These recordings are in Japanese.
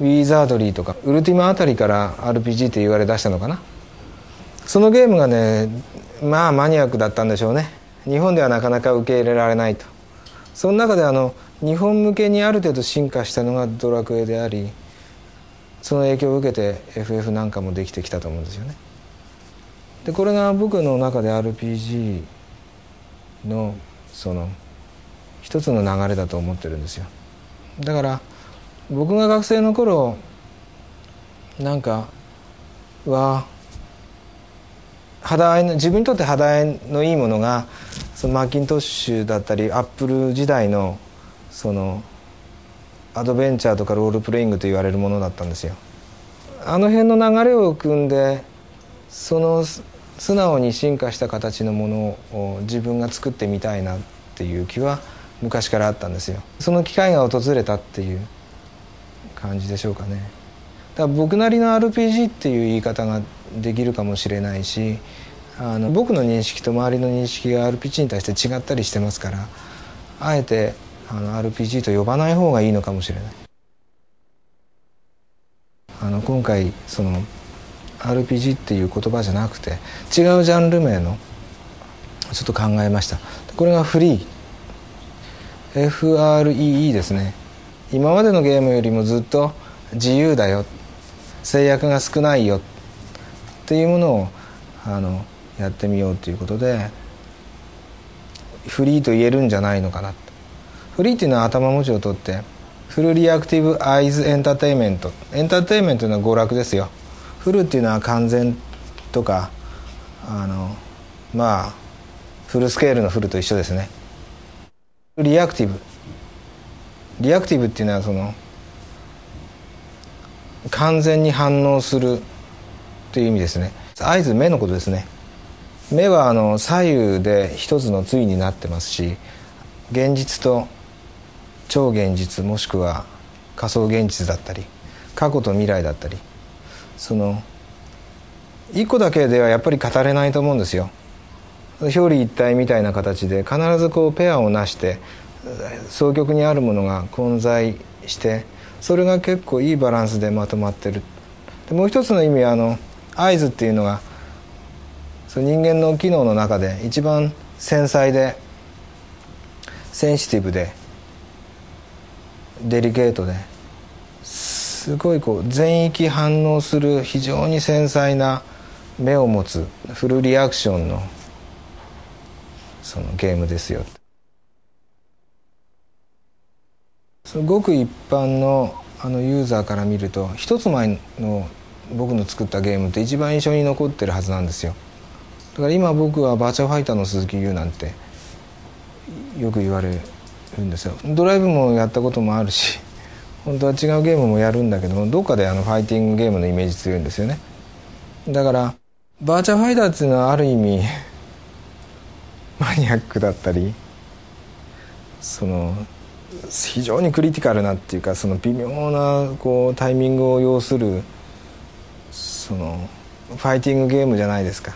ウィザードリーとかウルティマあたりから RPG って言われ出したのかな？そのゲームがねまあマニアックだったんでしょうね。日本ではなかなか受け入れられないと。その中であの日本向けにある程度進化したのがドラクエでありその影響を受けて FF なんかもできてきたと思うんですよね。でこれが僕の中で RPG のその一つの流れだと思ってるんですよ。だから僕が学生の頃なんかは肌合いの自分にとって肌合いのいいものがそのマッキントッシュだったりアップル時代のそのアドベンチャーとかロールプレイングと言われるものだったんですよ。あの辺の流れを組んでその素直に進化した形のものを自分が作ってみたいなっていう気は昔からあったんですよ。その機会が訪れたっていう。感じでしょうかね。だから僕なりの RPG っていう言い方ができるかもしれないしあの僕の認識と周りの認識が RPG に対して違ったりしてますからあえてあの RPG と呼ばない方がいいのかもしれない。あの今回その RPG っていう言葉じゃなくて違うジャンル名のちょっと考えました。これがフリー。FREE ですね。今までのゲームよりもずっと自由だよ。制約が少ないよ。っていうものをあのやってみようということでフリーと言えるんじゃないのかな。フリーっていうのは頭文字を取って Full Reactive Eyes Entertainment。エンターテイメントというのは娯楽ですよ。フルっていうのは完全とかあのまあフルスケールのフルと一緒ですね。 Reactive。Reactive っていうのはその完全に反応するという意味ですね。 Eyes、目のことですね。目はあの左右で一つの対になってますし現実と超現実もしくは仮想現実だったり過去と未来だったりその一個だけではやっぱり語れないと思うんですよ。表裏一体みたいな形で必ずこうペアをなして双極にあるものが混在してそれが結構いいバランスでまとまってる。でもう一つの意味はあの合図っていうのがその人間の機能の中で一番繊細でセンシティブでデリケートですごいこう全域反応する非常に繊細な目を持つフルリアクションのそのゲームですよ。そのごく一般のあのユーザーから見ると一つ前の僕の作ったゲームって一番印象に残ってるはずなんですよ。だから今僕はバーチャルファイターの鈴木優なんてよく言われるんですよ。ドライブもやったこともあるし本当は違うゲームもやるんだけどもどっかであのファイティングゲームのイメージ強いんですよね。だからバーチャルファイターっていうのはある意味 マニアックだったりその非常にクリティカルなっていうかその微妙なこうタイミングを要するそのファイティングゲームじゃないですか。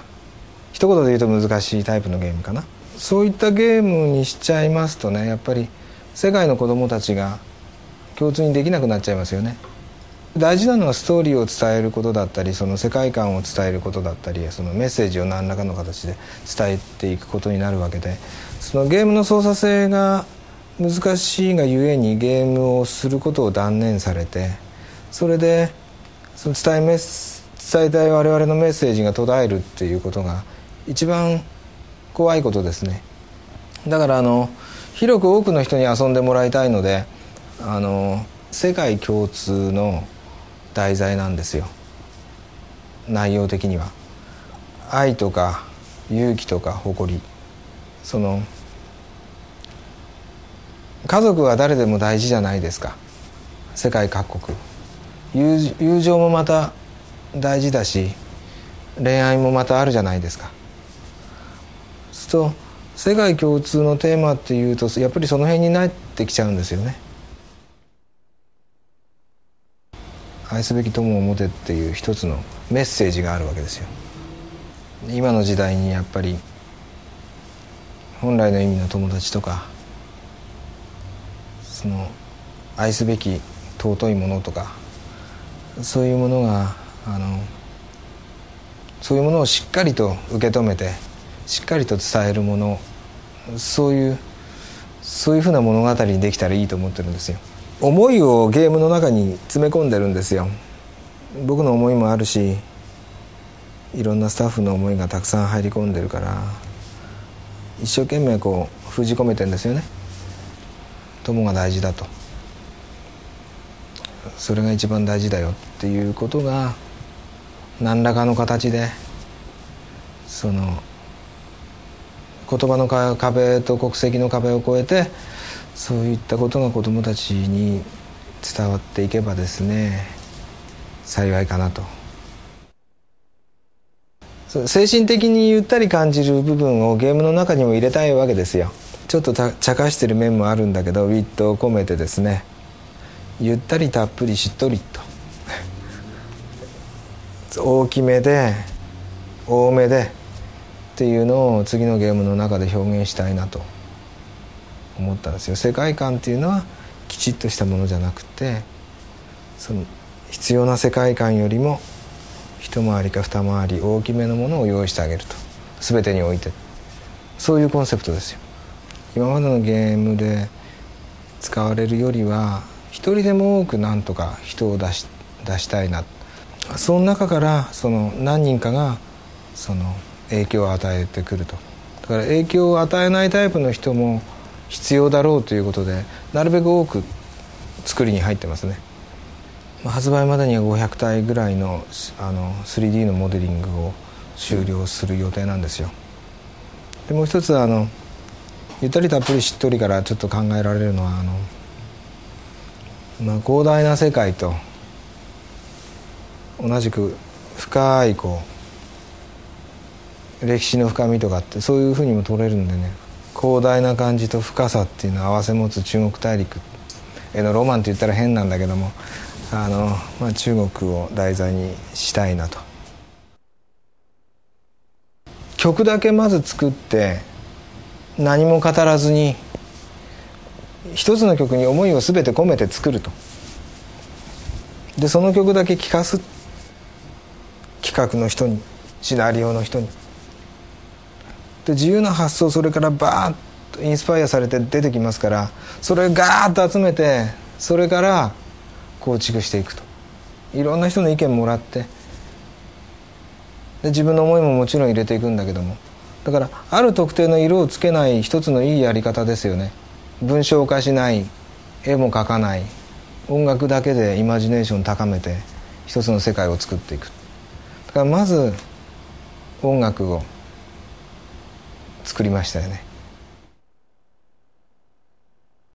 一言で言うと難しいタイプのゲームかな。そういったゲームにしちゃいますとねやっぱり世界の子供たちが共通にできなくなっちゃいますよね。大事なのはストーリーを伝えることだったりその世界観を伝えることだったりそのメッセージを何らかの形で伝えていくことになるわけでそのゲームの操作性が難しいがゆえにゲームをすることを断念されてそれでその伝えメ伝えたい我々のメッセージが途絶えるっていうことが一番怖いことですね。だからあの広く多くの人に遊んでもらいたいのであの世界共通の題材なんですよ。内容的には。愛とか勇気とか誇り。その家族は誰でも大事じゃないですか。世界各国。友友情もまた大事だし恋愛もまたあるじゃないですか。すると世界共通のテーマっていうとやっぱりその辺になってきちゃうんですよね。愛すべき友を持てっていう一つのメッセージがあるわけですよ。今の時代にやっぱり本来の意味の友達とかその愛すべき尊いものとかそういうものがあのそういうものをしっかりと受け止めてしっかりと伝えるものそういうそういうふうな物語にできたらいいと思ってるんですよ。思いをゲームの中に詰め込んでるんですよ。僕の思いもあるしいろんなスタッフの思いがたくさん入り込んでるから一生懸命こう封じ込めてんですよね。友が大事だと。それが一番大事だよ。っていうことが何らかの形でその言葉の壁と国籍の壁を越えてそういったことが子どもたちに伝わっていけばですね幸いかなと。精神的にゆったり感じる部分をゲームの中にも入れたいわけですよ。ちょっと茶化してる面もあるんだけどウィットを込めてですね。ゆったりたっぷりしっとりと。大きめで多めでっていうのを次のゲームの中で表現したいなと。思ったんですよ。世界観っていうのはきちっとしたものじゃなくてその必要な世界観よりも一回りか二回り大きめのものを用意してあげると。全てにおいて。そういうコンセプトですよ。今までのゲームで使われるよりは一人でも多くなんとか人を出し出したいなその中からその何人かがその影響を与えてくると。だから影響を与えないタイプの人も必要だろうということでなるべく多く作りに入ってますね。発売までには500体ぐらいのあの 3D のモデリングを終了する予定なんですよ。でもう一つあのゆったりたっぷりしっとりからちょっと考えられるのはあの、まあ、広大な世界と同じく深いこう歴史の深みとかってそういうふうにも取れるんでね。広大な感じと深さっていうのを併せ持つ中国大陸へのロマンって言ったら変なんだけどもあの、まあ、中国を題材にしたいなと。曲だけまず作って何も語らずに一つの曲に思いを全て込めて作ると。でその曲だけ聴かす。企画の人にシナリオの人に。で自由な発想それからバーッとインスパイアされて出てきますからそれをガーッと集めてそれから構築していくと。いろんな人の意見もらって。で自分の思いももちろん入れていくんだけども。だからある特定の色をつけない一つのいいやり方ですよね。文章化しない。絵も描かない。音楽だけでイマジネーション高めて一つの世界を作っていく。だからまず音楽を作りましたよね。